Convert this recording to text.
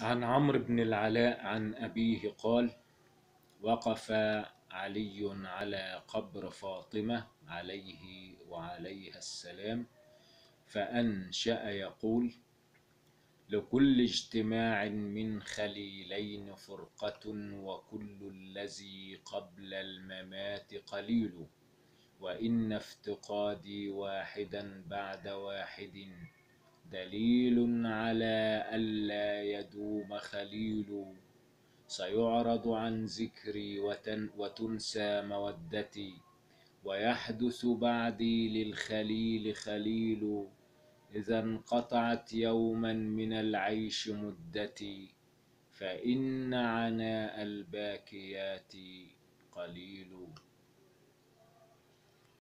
عن عمرو بن العلاء عن أبيه قال وقف علي على قبر فاطمة عليه وعليها السلام فأنشأ يقول لكل اجتماع من خليلين فرقة وكل الذي قبل الممات قليل وإن افتقادي واحدا بعد واحد دليل على ألا يدوم خليل سيعرض عن ذكري وتن وتنسى مودتي. ويحدث بعدي للخليل خليل. إذا انقطعت يوما من العيش مدتي. فإن عناء الباكيات قليل.